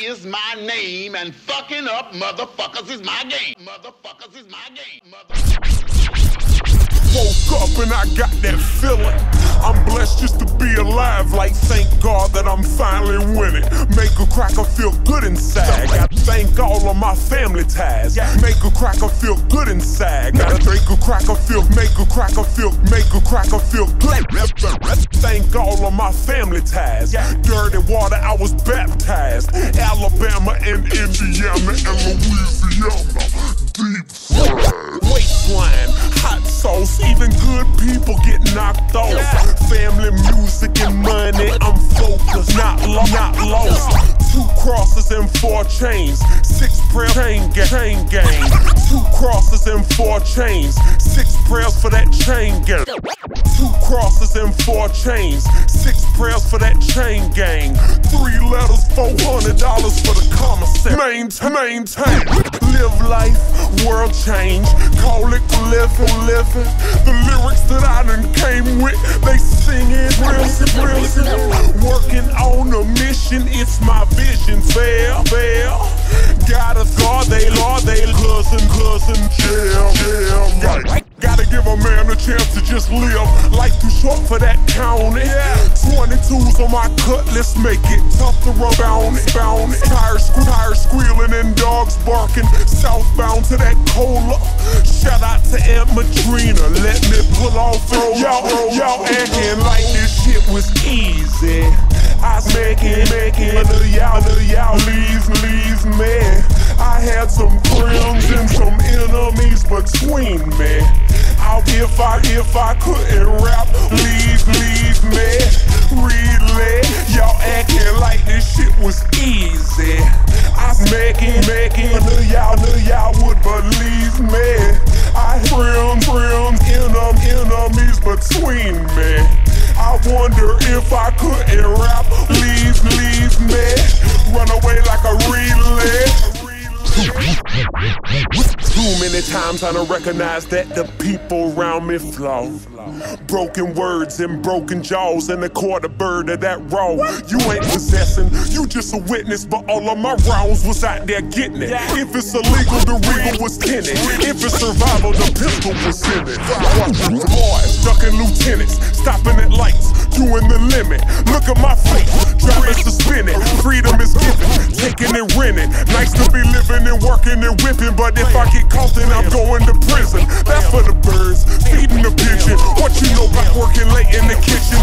is my name, and fucking up motherfuckers is my game. Motherfuckers is my game. Woke up and I got that feeling. I'm blessed just to be alive. Like, thank God that I'm finally winning. Make a cracker feel good inside. I thank all of my family ties. Make a cracker feel good inside. Gotta make a cracker feel, make a cracker feel, make a cracker feel good. Thank all of my family ties. Dirty water, I was baptized. Alabama and Indiana and Louisiana. Deep fried. Waistline, hot sauce, even good people get knocked off. Family, music, and money, I'm focused, not, lo- not lost. Two crosses and four chains, six prayer chain gang, chain gang. Two crosses and four chains, six prayers for that chain gang. Two crosses and four chains, six prayers for that chain gang. Three letters, four hundred dollars for the commissary. Maintain, maintain, live life, world change. Call it living, living. The lyrics that I done came with, they sing it real, real. Working on a mission, it's my vision. Fail, fail. Gotta guard they law, they cousin, cousin, jail, jail, right. Gotta give a man a chance to just live. Life too short. 22s on my cut, let's make it tough to rub on it. Bound it. Tires, sque- tires squealing and dogs barking. Southbound to that cola. Shout out to Aunt Madrina, let me pull off. Y'all, y'all acting like this shit was easy. I was making, making, of y'all, of y'all leaves, leaves me. I had some friends and some enemies between me. I'll if I, if I couldn't rap, leave, leave me. Really, y'all acting like this shit was easy. I making, none of y'all, of y'all would believe me. I friends, friends, enem- enemies between me. I wonder if I couldn't rap, Too many times I don't recognize that the people around me flow. Broken words and broken jaws and a quarter bird of that raw. You ain't possessing, you just a witness, but all of my rounds was out there getting it. If it's illegal, the regal was tinted. If it's survival, the pistol was in it. Boys, ducking lieutenants, stopping at lights, doing the limit. Look at my face, driving suspended. Freedom is given, taking and renting. Nice to be living and working and whipping, but if I get I'm going to prison. That's for the birds, feeding the pigeon. What you know about working late in the kitchen?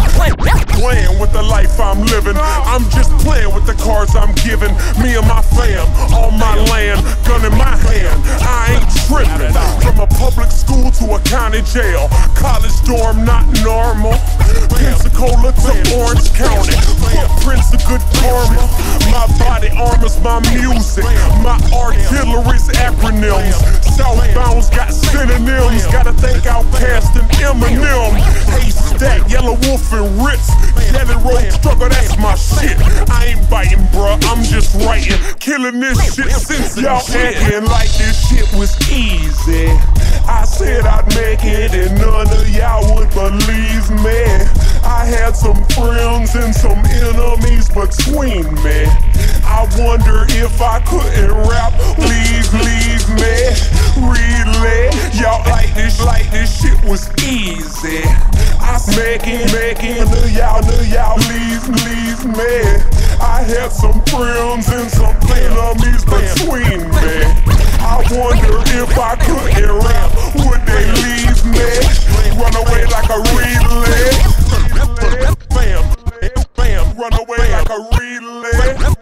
Playing with the life I'm living. I'm just playing with the cards I'm given. Me and my fam, on my land, gun in my hand. I ain't tripping. From a public school to a county jail, college dorm not normal. Pensacola to Orange County, footprints of good karma. My body armor's my music, Yelawolf and Rittz. Jelly Roll Struggle, that's my shit. I ain't biting, bruh, I'm just writing. Killing this shit since y'all acting like this shit was easy. I said I'd make it and none of y'all would believe me. I had some friends and some enemies between me wonder if I couldn't rap. Leave, leave me, relay. Y'all like this, like this shit was easy. I smack it, making, it, knew y'all, knew y'all, leave, leave me. I had some friends and some enemies between me. I wonder if I couldn't rap, would they leave me? Run away like a relay. Bam, bam, run away like a relay.